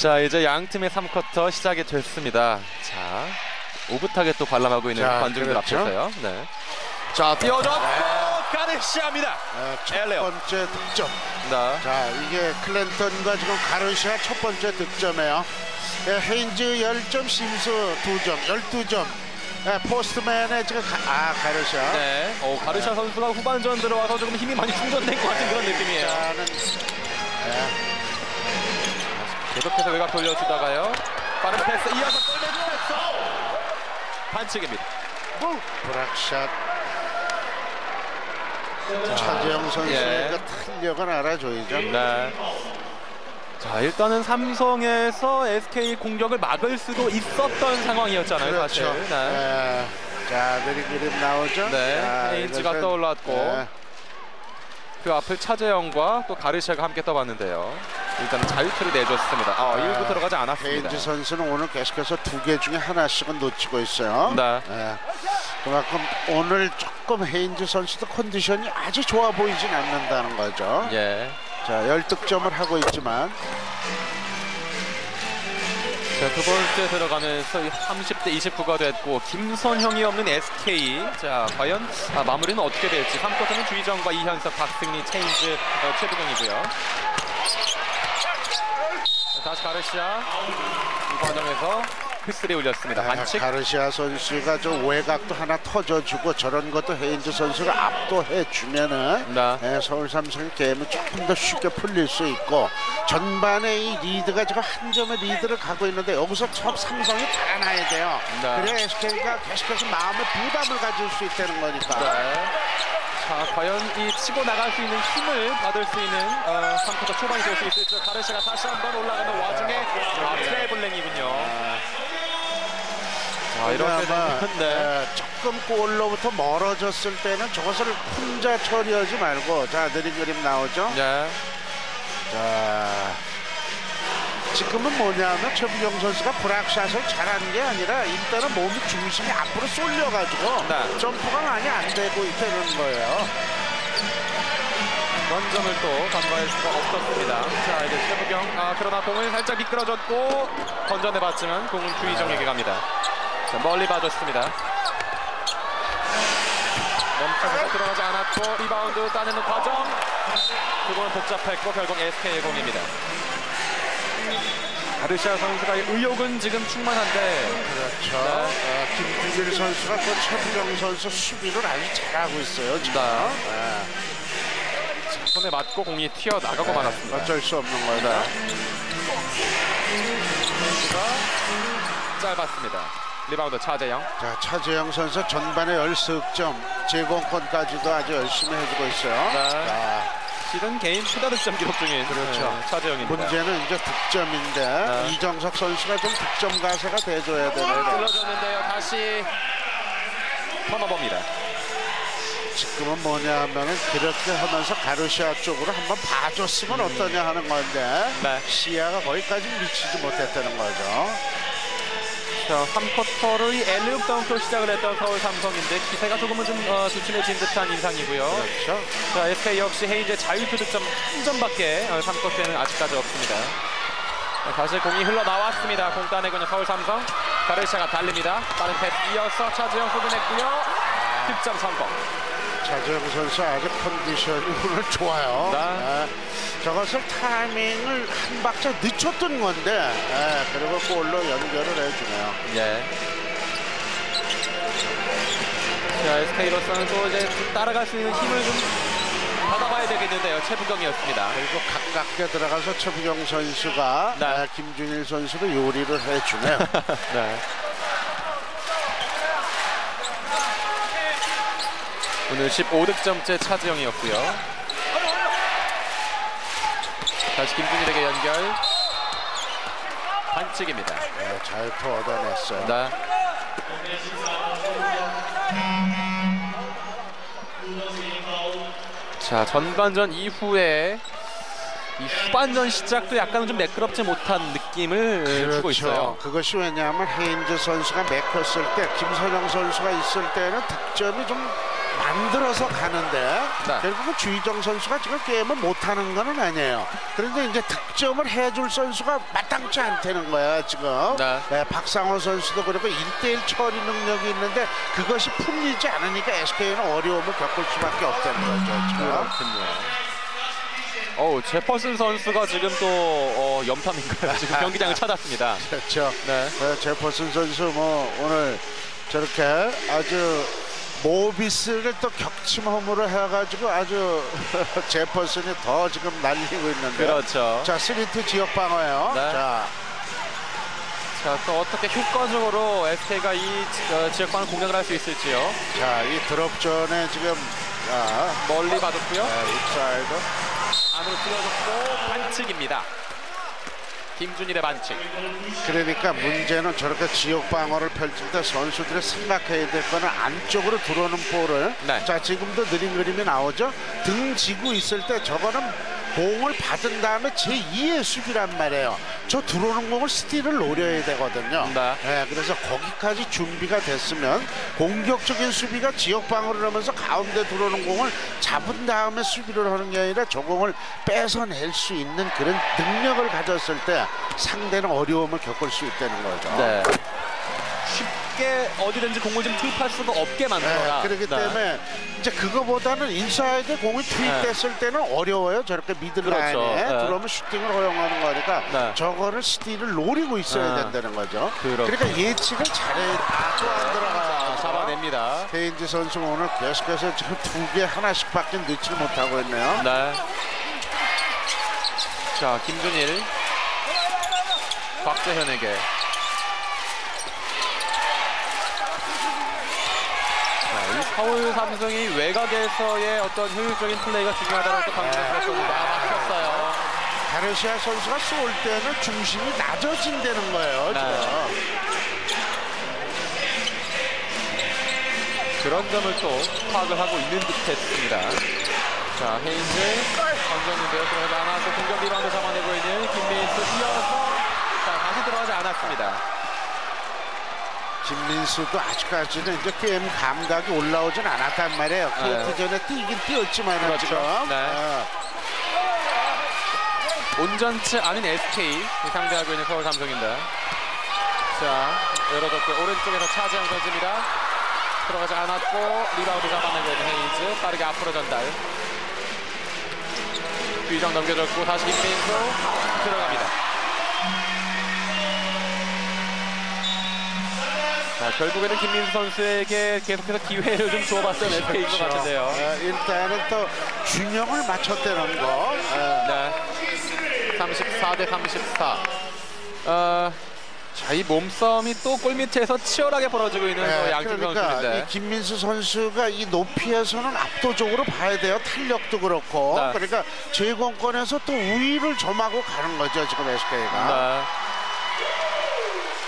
자 이제 양 팀의 3쿼터 시작이 됐습니다. 자 오붓하게 또 관람하고 있는 자, 관중들 그렇죠. 앞에서요. 네. 자, 뛰어졌고 네. 가르시아입니다. 어, 첫 엘레오. 번째 득점. 네. 자, 이게 클랜턴과 지금 가르시아 첫 번째 득점이에요. 예, 헤인즈 10점, 심스 2점, 12점. 예, 포스트맨의 지금 가, 아, 가르시아. 네. 어, 가르시아 선수가 후반전 들어와서 조금 힘이 많이 충전된 것 같은 그런 느낌이에요. 자는 예, 계속해서 외곽 돌려주다가요. 빠른 패스 이어서 골대고 반칙입니다. 브락샷. 차재영 선수의 예. 그 탄력은 알아줘야죠. 네. 자 일단은 삼성에서 SK 공격을 막을 수도 있었던 상황이었잖아요, 그렇죠. 사실. 네. 예. 자, 느린 그림 나오죠? 네, 자, 헤인즈가 떠올랐고. 예. 그 앞을 차재영과 또 가르시아가 함께 떠봤는데요. 일단은 자유투를 내줬습니다. 아, 일부 들어가지 않았습니다. 헤인즈 선수는 오늘 계속해서 두 개 중에 하나씩은 놓치고 있어요. 네. 예. 그만큼 오늘 조금 헤인즈 선수도 컨디션이 아주 좋아 보이진 않는다는 거죠. 예. 자, 열득점을 하고 있지만 자, 두 번째 들어가면서 30대 29가 됐고 김선형이 없는 SK. 자, 과연 아, 마무리는 어떻게 될지. 3쿼터는 주희정과 이현석, 박승리, 헤인즈, 어, 최부경이고요. 가르시아. 이 과정에서 휘슬이 울렸습니다. 아, 반칙. 가르시아 선수가 저 외곽도 하나 터져주고 저런 것도 헤인즈 선수가 압도해 주면은 네. 예, 서울 삼성의 게임은 조금 더 쉽게 풀릴 수 있고 전반에 이 리드가 지금 한 점의 리드를 가고 있는데 여기서 첫 삼성이 달아나야 돼요. 네. 그래 SK가 계속해서 마음의 부담을 가질 수 있다는 거니까. 네. 자, 과연 이 치고 나갈 수 있는 힘을 받을 수 있는 어, 3쿼터 초반이 될 수 있을지 가르시아가 다시 한번 올라가는 와중에 아, 트래블랭이군요. 자, 이렇게 아마 되면 네. 예, 조금 골로부터 멀어졌을 때는 저것을 혼자 처리하지 말고 자 느린 그림 나오죠. 네. 자 지금은 뭐냐면 최부경 선수가 브락샷을 잘하는 게 아니라 일단은 몸이 중심이 앞으로 쏠려가지고 네. 점프가 많이 안 되고 있다는 거예요. 원점을 또 간과할 수가 없었습니다. 자, 이제 최부경. 아, 그러나 공을 살짝 미끄러졌고 건져내봤지만 공은 주희정에게 갑니다. 자, 멀리 봐줬습니다. 멈춰서 들어가지 않았고 리바운드 따내는 과정. 그거는 복잡했고 결국 SK의 공입니다. 가르시아 선수가 의욕은 지금 충만한데 그렇죠. 네. 어, 김준일 선수가 그 최부경 선수 수비를 아주 잘하고 있어요. 지금. 네. 네. 손에 맞고 공이 튀어나가고 말았습니다. 어쩔 수 없는 거다. 선수가 짧았습니다. 리바운드 차재영. 자 차재영 선수 전반에 10득점 제공권까지도 아주 열심히 해주고 있어요. 네. 자, 실은 개인 최다 득점 기록 중인 그렇죠. 네, 차재영입니다. 문제는 이제 득점인데 네. 이정석 선수가 좀 득점 가세가 돼줘야 되는데 찔러줬는데요. 다시 턴오버입니다. 지금은 뭐냐 하면은 그렇게 하면서 가르시아 쪽으로 한번 봐줬으면 어떠냐 하는 건데 네. 시야가 거기까지 미치지 못했다는 거죠. 자, 3쿼터를 엘리웁 덩크로 시작을 했던 서울 삼성인데 기세가 조금은 좀 어, 주춤해진 듯한 인상이고요. 그렇죠. 자, SK 역시 헤이즈의 자유투 득점 한 점밖에 어, 3쿼터에는 아직까지 없습니다. 자, 다시 공이 흘러나왔습니다. 공 따내고 있는 서울 삼성. 가르시아가 달립니다. 빠른 패스 이어서 차지영 소분했고요. 득점 성공. 차재영 선수 아주 컨디션이 오늘 좋아요. 네. 네. 저것을 타이밍을 한 박자 늦췄던 건데 네, 그리고 골로 연결을 해주네요. 예. 자, SK로서는 또 이제 따라갈 수 있는 힘을 좀 받아봐야 되겠는데요. 최부경이었습니다. 그리고 가깝게 들어가서 최부경 선수가 네. 네, 김준일 선수를 요리를 해주네요. 네. 오늘 15득점째 차지영이었고요. 다시 김준일에게 연결. 반칙입니다. 네, 잘 얻어냈어요. 네. 자 전반전 이후에 이 후반전 시작도 약간 좀 매끄럽지 못한 느낌을 주고 있어요. 그렇죠. 그것이 왜냐하면 헤인즈 선수가 맥혔을 때 김선영 선수가 있을 때는 득점이 좀 만들어서 가는데 네. 결국은 주희정 선수가 지금 게임을 못하는 건 아니에요. 그런데 이제 득점을 해줄 선수가 마땅치 않다는 거야 지금. 네. 네, 박상호 선수도 그렇고 1대1 처리 능력이 있는데 그것이 풀리지 않으니까 SK는 어려움을 겪을 수밖에 없다는 거죠 지금. 그렇군요. 어우 제퍼슨 선수가 지금 또 어, 염탐인가요? 지금 경기장을 찾았습니다. 그렇죠. 네. 네, 제퍼슨 선수 뭐 오늘 저렇게 아주 모비스를 또 격침홈으로 해가지고 아주 제퍼슨이 더 지금 날리고 있는데. 그렇죠. 자, three-two 지역 방어예요. 네. 자, 자, 또 어떻게 효과적으로 SK가 이 어, 지역방을 공략을 할 수 있을지요. 자, 이 drop zone에 지금 자, 멀리 받았고요. 네, 인사이드. 안으로 들어줬고 반칙입니다. 김준일의 반칙. 그러니까 문제는 저렇게 지역 방어를 펼칠 때 선수들이 생각해야 될 거는 안쪽으로 들어오는 볼을 네. 자 지금도 느린 그림이 나오죠 등 지고 있을 때 저거는 공을 받은 다음에 제2의 수비란 말이에요 저 들어오는 공을 스틸을 노려야 되거든요 네. 그래서 거기까지 준비가 됐으면 공격적인 수비가 지역 방어를 하면서 가운데 들어오는 공을 잡은 다음에 수비를 하는 게 아니라 저 공을 뺏어낼 수 있는 그런 능력을 가졌을 때 상대는 어려움을 겪을 수 있다는 거죠. 네. 쉽게 어디든지 공을 좀 투입할 수가 없게 네, 만들어라. 그렇기 네. 때문에 이제 그거보다는 인사이드 공이 투입됐을 때는 어려워요. 저렇게 middle 그렇죠. 라인에 네. 들어오면 슈팅을 허용하는 거니까 네. 저거를 스틸을 노리고 있어야 네. 된다는 거죠. 그렇죠. 그러니까 예측을 잘해야 또 안 들어가요. 자, 잡아냅니다. 헤인즈 선수 오늘 계속해서 지금 두 개 하나씩밖에 넣지 못하고 있네요. 네. 자, 김준일. 차재영에게. 자, 이 서울 삼성이 외곽에서의 어떤 효율적인 플레이가 중요하다고 또 방금 네. 가르시아 선수가 쏠 때는 중심이 낮아진다는 거예요. 네. 지금. 그런 점을 또 파악을 하고 있는 듯했습니다. 자, 헤인즈 던졌는데요. 들어가지 않았고 공격 리바운드 잡아내고 있는 김민수 이어서 자, 다시 들어가지 않았습니다. 김민수도 아직까지는 이제 게임 감각이 올라오진 않았단 말이에요. 네. 그 전에 뛰긴 뛰었지만 그렇죠. 지금. 네. 어. 온전치 않은 SK 상대하고 있는 서울 삼성입니다. 자, 열어줬고 오른쪽에서 차재영 선수입니다. 들어가지 않았고 리바운드 잡아내고 있는 헤인즈 빠르게 앞으로 전달. 주희정 넘겨줬고 다시 김민수 들어갑니다. 자, 결국에는 김민수 선수에게 계속해서 기회를 좀 주어봤던 SK인 것 같은데요. 어, 일단은 또 균형을 맞췄다는 거. 어. 네. 34 대 34. 어, 자, 이 몸싸움이 또 골밑에서 치열하게 벌어지고 있는 네, 그 양팀 그러니까 선수인데. 이 김민수 선수가 이 높이에서는 압도적으로 봐야 돼요. 탄력도 그렇고. 네. 그러니까 제공권에서 또 우위를 점하고 가는 거죠. 지금 SK가. 네.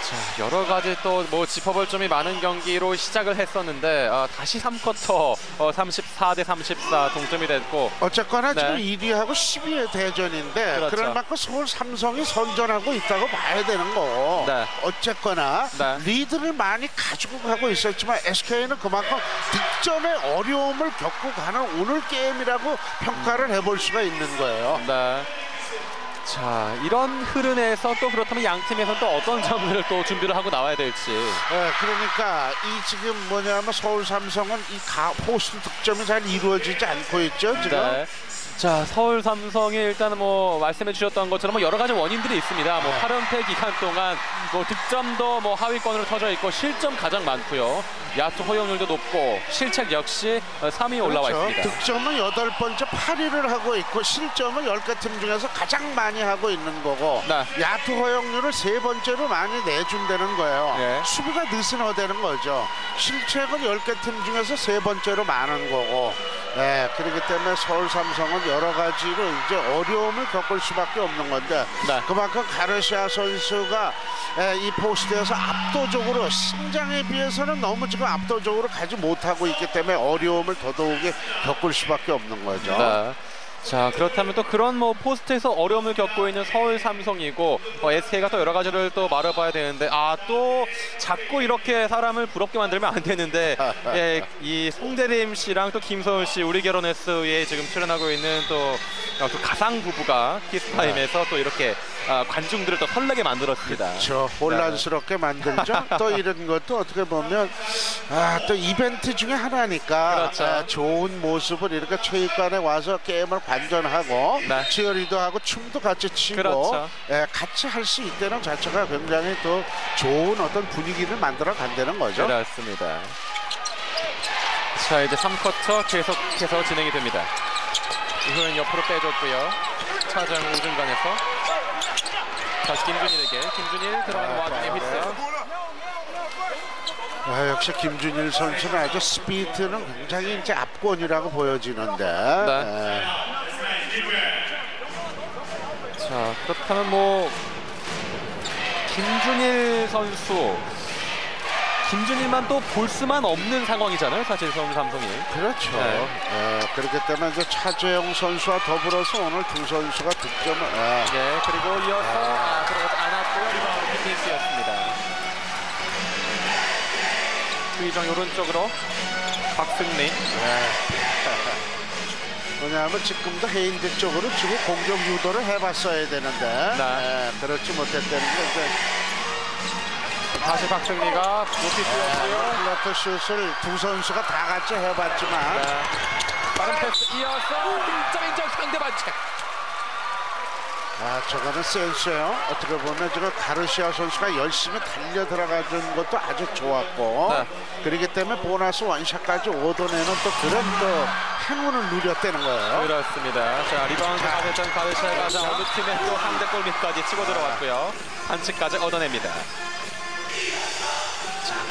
자, 여러 가지 또 뭐 짚어볼 점이 많은 경기로 시작을 했었는데 어, 다시 3쿼터 어, 34대 34 동점이 됐고 어쨌거나 네. 지금 2위하고 10위의 대전인데 그렇죠. 그럴 만큼 서울 삼성이 선전하고 있다고 봐야 되는 거. 네. 어쨌거나 네. 리드를 많이 가지고 가고 있었지만 SK는 그만큼 득점의 어려움을 겪고 가는 오늘 게임이라고 평가를 해볼 수가 있는 거예요. 네. 자, 이런 흐름에서 또 그렇다면 양 팀에서는 또 어떤 점을 또 준비를 하고 나와야 될지. 네, 그러니까 이 지금 뭐냐면 서울 삼성은 이 가, 포스트 득점이 잘 이루어지지 않고 있죠 지금. 네. 자 서울 삼성이 일단은 뭐 말씀해 주셨던 것처럼 뭐 여러 가지 원인들이 있습니다. 뭐 네. 8연패 기간 동안 뭐 득점도 뭐 하위권으로 터져 있고 실점 가장 많고요. 야투 허용률도 높고 실책 역시 3위 올라와 그렇죠. 있습니다. 득점은 여덟 번째 8위를 하고 있고 실점은 10개 팀 중에서 가장 많이 하고 있는 거고 네. 야투 허용률을 세 번째로 많이 내준다는 거예요. 예. 수비가 느슨하다는 거죠. 실책은 10개 팀 중에서 세 번째로 많은 거고 네, 그렇기 때문에 서울 삼성은 여러 가지로 이제 어려움을 겪을 수밖에 없는 건데 네. 그만큼 가르시아 선수가 예, 이 포스트에서 압도적으로 신장에 비해서는 너무 지금 압도적으로 가지 못하고 있기 때문에 어려움을 더더욱이 겪을 수밖에 없는 거죠. 네. 자 그렇다면 또 그런 뭐 포스트에서 어려움을 겪고 있는 서울 삼성이고 어, SK가 또 여러 가지를 또 말해봐야 되는데 아 또 자꾸 이렇게 사람을 부럽게 만들면 안 되는데 예, 이 송대림 씨랑 또 김서울 씨 우리 결혼했어에 지금 출연하고 있는 또, 어, 또 가상 부부가 키스타임에서 또 이렇게 아, 관중들을 또 설레게 만들었습니다. 저 혼란스럽게 만들죠. 또 이런 것도 어떻게 보면 아, 또 이벤트 중에 하나니까 그렇죠. 아, 좋은 모습을 이렇게 체육관에 와서 게임을 관전하고 네. 치어리도 하고 춤도 같이 추고 그렇죠. 예, 같이 할 수 있다는 자체가 굉장히 또 좋은 어떤 분위기를 만들어 간다는 거죠. 그렇습니다. 자 이제 3쿼터 계속해서 진행이 됩니다. 이후엔 옆으로 빼줬고요. 차장 우중간에서 다시 김준일에게 김준일 들어가는 와중에 휘스. 아, 역시 김준일 선수는 아주 스피드는 굉장히 이제 압권이라고 보여지는데 네. 자 그렇다면 뭐 김준일 선수 김준일만 또 볼 수만 없는 상황이잖아요. 사실 서울 삼성이. 그렇죠. 네. 예, 그렇기 때문에 이제 차재영 선수와 더불어서 오늘 두 선수가 득점을 예. 네, 그리고 이어서 아, 들어가지 않았고요. 리바운드 킥스였습니다. 주희정 오른쪽으로 박승리. 네. 왜냐하면 지금도 헤인즈 쪽으로 지금 공격 유도를 해봤어야 되는데 네. 예, 그렇지 못했다는 게 이제 다시 박승리가 높이 뛰었고요. floater 슛을 두 선수가 다 같이 해봤지만 네. 빠른 패스 이어서 득점 인정 상대 반칙. 아 저거는 센스예요. 어떻게 보면 지금 가르시아 선수가 열심히 달려 들어가준 것도 아주 좋았고 네. 그렇기 때문에 보너스 원샷까지 얻어내는 또 그런 또 행운을 누렸다는 거예요. 그렇습니다. 자 리바운드 가르시아가 자 어느 팀의 또 상대 골밑까지 치고 들어왔고요. 반칙까지 얻어냅니다.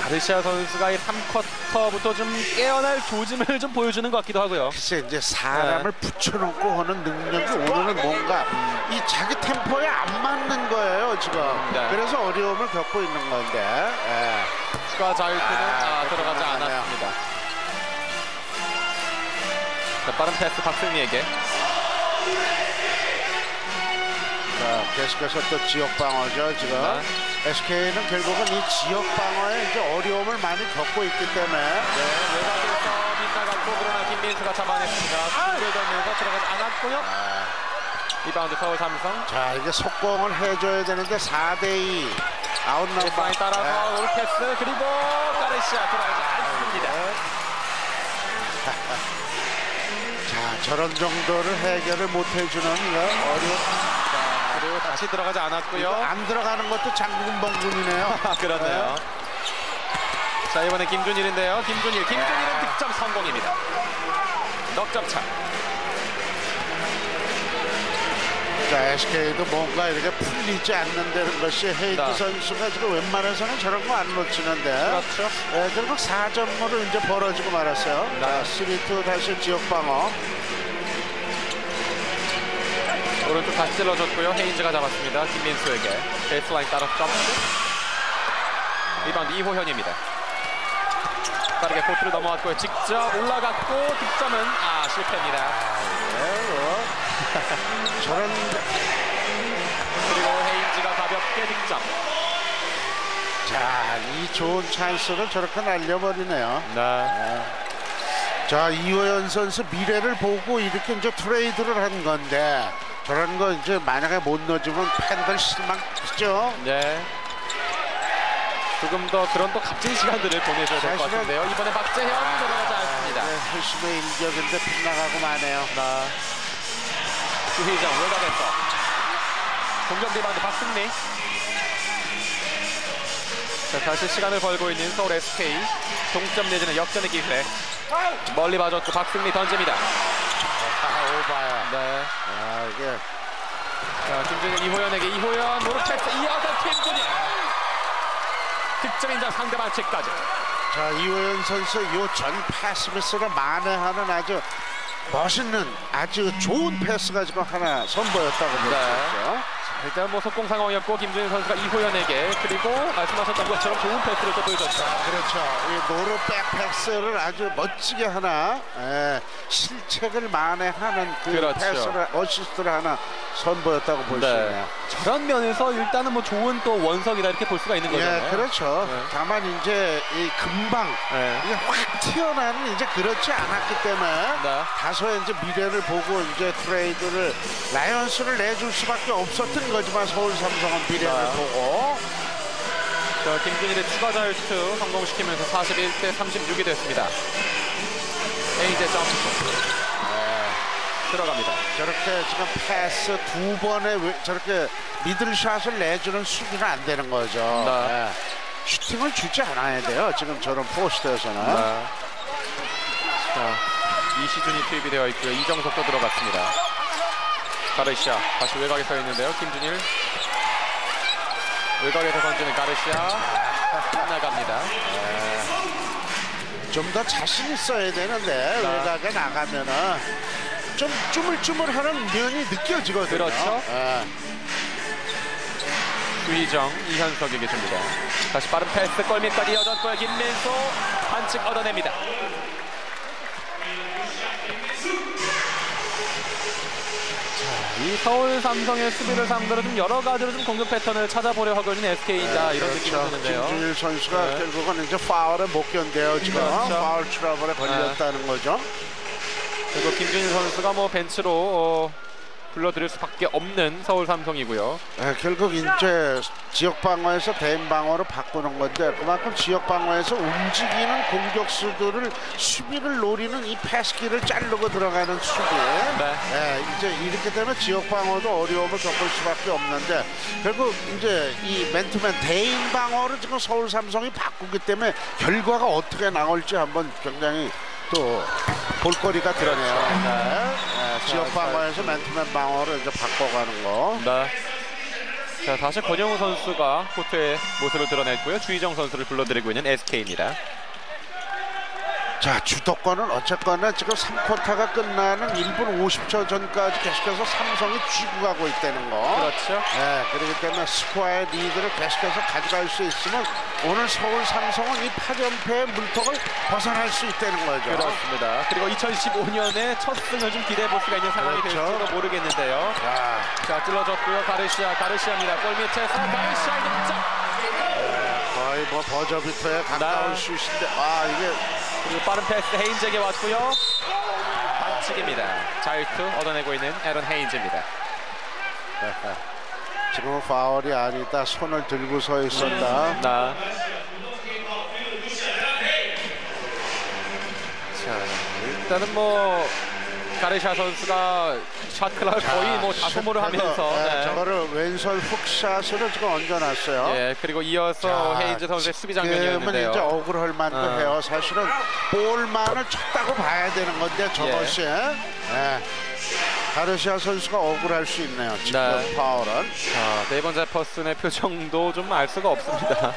자 가르시아 선수가 이 3쿼터부터 좀 깨어날 조짐을 좀 보여주는 것 같기도 하고요. 글쎄 이제 사람을 붙여놓고 하는 능력이 오늘은 뭔가 이 자기 템포에 안 맞는 거예요 지금. 네. 그래서 어려움을 겪고 있는 건데. 예. 추가 자유투는 아, 아, 들어가지. 않았습니다. 자, 빠른 패스 박승리에게 자, 계속해서 또 지역 방어죠 지금. 네. SK는 결국은 이 지역 방어에 이제 어려움을 많이 겪고 있기 때문에 네, 외곽에서 빗나갔고 그러나 김민수가 잡아냈습니다. 수비를 돌면서 들어가지 않았고요. 리바운드 서울 삼성. 자 이게 속공을 해줘야 되는데 4대2 outnumber 베이스라인 따라서 네. 올 패스 그리고 가르시아 들어가지 않습니다. 자 저런 정도를 해결을 못 해주는 어려운 그리고 다시 들어가지 않았고요. 안 들어가는 것도 장군멍군이네요. 아, 그렇네요. 자 이번엔 김준일인데요. 김준일, 김준일은 득점 성공입니다. 넉점 차. 자 SK도 뭔가 이렇게 풀리지 않는다는 것이 헤인즈 네. 선수가 지금 웬만해서는 저런 거 안 놓치는데 그렇죠. 예, 결국 4점으로 이제 벌어지고 말았어요. 네. 자, 3투 다시 지역 방어. 오른쪽 다시 찔러줬고요. 헤인즈가 잡았습니다. 김민수에게 베이스라인 따라 점프. 리바운드 이호현입니다. 빠르게 코트를 넘어왔고요. 직접 올라갔고 득점은 아 실패입니다. 예, 뭐. 저런 그리고 헤인즈가 가볍게 득점. 자, 이 좋은 찬스를 저렇게 날려버리네요. 네. 자, 이호연 선수 미래를 보고 이렇게 이제 트레이드를 한 건데 저런 거 이제 만약에 못 넣어주면 팬들 실망하죠. 네. 조금 더 그런 또 값진 시간들을 보내줘야 될 것 같은데요. 이번에 박재현 들어가지 않습니다. 네, 회심의 일격인데 빗나가고 마네요. 나 주희정 외곽에서 공격 리바운드 박승리 자 다시 시간을 벌고 있는 서울 SK 동점 내지는 역전의 기회 멀리 봐줬고 박승리 던집니다 아, 오바야. 네. 아, 이게 자 김준일 이호현에게 이호현 no-look 패스 이어서 김준일 득점 인정 상대 반칙까지 자, 이호현 선수 요전 패스 미스를 만회하는 아주 멋있는 아주 좋은 패스가 지금 하나 선보였다고 볼수 네. 있죠. 일단 뭐 속공 상황이었고 김준일 선수가 이호현에게 그리고 말씀하셨던 것처럼 좋은 패스를 또 보여줬죠. 그렇죠. 이 no-look 백패스를 아주 멋지게 하나 예, 실책을 만회하는 그 그렇죠. 패스를 어시스트를 하나 선보였다고 볼수 네. 있네요. 저런 면에서 일단은 뭐 좋은 또 원석이다 이렇게 볼 수가 있는 거잖아요. 예, 그렇죠. 네. 다만 이제 이 금방 네. 이게 확 튀어나는 이제 그렇지 않았기 때문에 네. 다소 이제 미래를 보고 이제 트레이드를 라이언스를 내줄 수밖에 없었던 거지만 서울 삼성은 미래를 네. 보고 자, 김준일의 추가 자유투 성공시키면서 41대 36이 됐습니다. 에이제 점프. 들어갑니다. 저렇게 지금 패스 두 번에 왜 저렇게 미들샷을 내주는 수비는 안 되는 거죠. 네. 예. 슈팅을 주지 않아야 돼요. 지금 저런 포스트에서는. 네. 자, 이시준이 투입이 되어 있고요. 이정석도 들어갔습니다. 가르시아 다시 외곽에 서 있는데요. 김준일 외곽에서 던지는 가르시아 나갑니다. 좀더 자신 있어야 되는데 네. 외곽에 나가면은 좀 쭈물쭈물하는 면이 느껴지거든요. 그렇죠. 예. 주희정 이현석에게 줍니다. 다시 빠른 패스 골밑까지 이어졌고요. 김민수 반칙 얻어냅니다. 이 서울 삼성의 수비를 상대로 좀 여러 가지로 좀 공격 패턴을 찾아보려 하고 있는 SK이다 이런 느낌이 그렇죠. 드는데요. 김준일 선수가 네. 결국은 이제 파울에 못 견뎌요. 지금 그렇죠. 파울 트러블에 걸렸다는 거죠. 그리고 김준일 선수가 뭐 벤치로 어, 불러들일 수밖에 없는 서울 삼성이고요. 예, 결국 이제 지역 방어에서 대인 방어로 바꾸는 건데 그만큼 지역 방어에서 움직이는 공격수들을 수비를 노리는 이 패스기를 자르고 들어가는 수비. 네. 예, 이제 이렇게 되면 지역 방어도 어려움을 겪을 수밖에 없는데 결국 이제 이 맨투맨 대인 방어를 지금 서울 삼성이 바꾸기 때문에 결과가 어떻게 나올지 한번 굉장히 또 볼거리가 드러네요. 네. 예, 지역 방어에서 맨투맨 방어를 이제 바꿔가는 거. 네. 자 다시 권영우 선수가 코트의 모습을 드러냈고요. 주희정 선수를 불러드리고 있는 SK입니다. 자 주도권은 어쨌거나 지금 3쿼터가 끝나는 1분 50초 전까지 계속해서 삼성이 쥐고 가고 있다는 거. 그렇죠. 네, 그렇기 때문에 스코어의 리드를 계속해서 가져갈 수 있으면 오늘 서울 삼성은 이 8연패의 물턱을 벗어날 수 있다는 거죠. 그렇습니다. 그리고 2015년에 첫 승을 좀 기대해 볼 수가 있는 상황이 그렇죠. 될지도 모르겠는데요. 자, 자 찔러줬고요. 가르시아, 가르시아입니다. 골 밑에서 가르시아의 득점. 거의 뭐 버저비터에 가까운 네. 슛인데 아 이게 그리고 빠른 패스 헤인즈에게 왔고요. 반칙입니다. 자유투 얻어내고 있는 에런 헤인즈입니다. 지금은 파울이 아니다. 손을 들고 서 있었다. 나. 자, 일단은 뭐 가르시아 선수가 샷 클락을 거의 뭐 다 소모를 하면서 네, 네. 저거를 왼손 훅샷으로 지금 얹어놨어요. 예, 그리고 이어서 자, 헤인즈 선수의 수비 장면이었는데요. 이제 억울할 만도 어. 해요. 사실은 볼만을 쳤다고 봐야 되는 건데 저것이 예. 가르시아 선수가 억울할 수 있네요. 지금 네. 파울은 자, 데이번 제퍼슨의 표정도 좀 알 수가 없습니다. 자,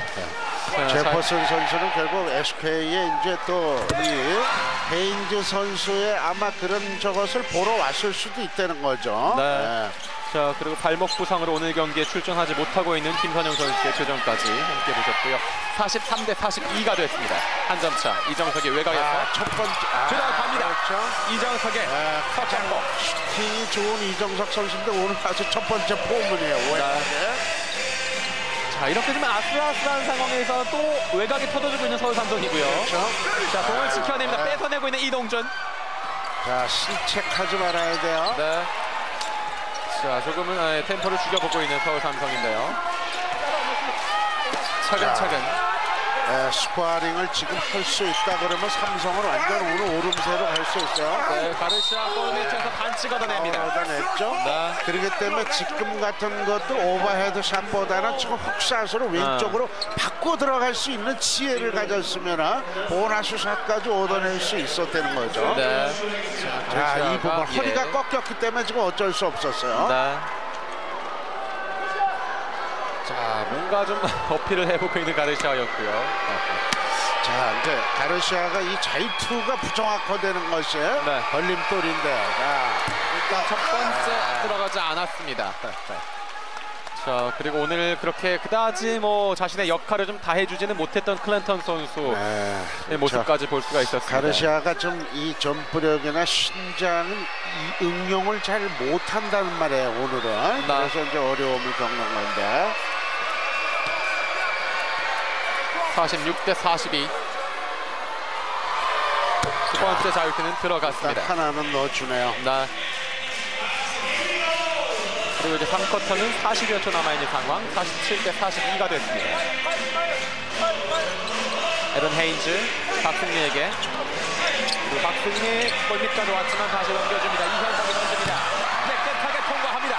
제퍼슨 선수는 결국 SK에 이제 또 이 헤인즈 선수의 아마 그런 저것을 보러 왔을 수도 있다는 거죠. 네. 예. 자 그리고 발목 부상으로 오늘 경기에 출전하지 못하고 있는 김선영 선수의 표정까지 함께 보셨고요. 43 대 42가 됐습니다. 한 점 차. 이정석이 외곽에서 아, 첫 번째 아, 들어갑니다. 그렇죠. 이정석의 예, 서장고. 슈팅이 좋은 이정석 선수인데 오늘 아주 첫 번째 포문이에요. 왼쪽에. 자 이렇게 좀 아슬아슬한 상황에서 또 외곽에 터져주고 있는 서울 삼성이고요. 그렇죠. 자 공을 지켜냅니다. 네. 뺏어내고 있는 이동준. 자 실책하지 말아야 돼요. 네. 자 조금은 아, 템포를 죽여보고 있는 서울 삼성인데요. 차근차근. 예, scoring을 지금 할 수 있다 그러면 삼성은 완전 오늘 오름세로 갈 수 있어요. 네, 가르시아 골 밑에서 얻어냅니다. 얻어냈죠. 네. 그렇기 때문에 지금 같은 것도 overhead 샷보다는 지금 hook 샷으로 왼쪽으로 바꿔 들어갈 수 있는 지혜를 가졌으면 보너스 샷까지 얻어낼 수 있었다는 거죠. 네. 자, 이 부분 예. 허리가 꺾였기 때문에 지금 어쩔 수 없었어요. 네. 자, 뭔가 좀 어필을 해보고 있는 가르시아였고요. 자, 이제 가르시아가 이 자유투가 부정확화되는 것이 걸림돌인데. 자, 일단 첫 번째 들어가지 않았습니다. 자 그리고 오늘 그렇게 그다지 뭐 자신의 역할을 좀 다 해주지는 못했던 클랜턴 선수의 네, 모습까지 볼 수가 있었습니다. 가르시아가 좀 이 점프력이나 신장은 이 응용을 잘 못한다는 말이에요 오늘은 나. 그래서 이제 어려움을 겪는 건데 46대 42. 두 번째 자유투는 들어갔습니다. 딱 하나는 넣어주네요. 나. 그리고 이제 3쿼터는 40여 초 남아있는 상황. 47대 42가 됐습니다. 에런 헤인즈 박승리에게. 그리고 박승리 골밑까지 왔지만 다시 넘겨줍니다. 이현석이 던집니다. 깨끗하게 통과합니다.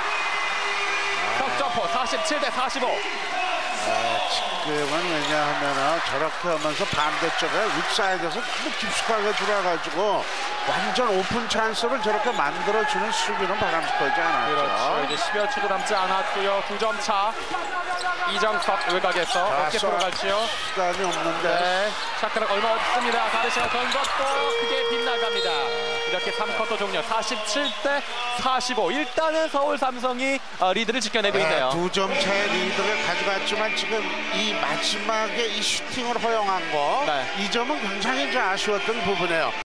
석점포 47대 45 아, 지금은 왜냐하면 저렇게 하면서 반대쪽에 weak side에서 너무 깊숙하게 들어와가지고 완전 오픈 찬스를 저렇게 만들어주는 수비는 바람직하지 않았죠. 그렇죠. 이제 10여 초도 남지 않았고요. 9점 차. 이정석 외곽에서 어깨 자, 프로 갈지요? 시간이 없는데. 네, shot clock 얼마 없습니다. 가르시아 던졌고 크게 빗나갑니다. 이렇게 3쿼터 종료 47대 45. 일단은 서울 삼성이 어, 리드를 지켜내고 있네요. 두 점 차의 리드를 가져갔지만 지금 이 마지막에 이 슈팅을 허용한 거이 네. 점은 굉장히 좀 아쉬웠던 부분이에요.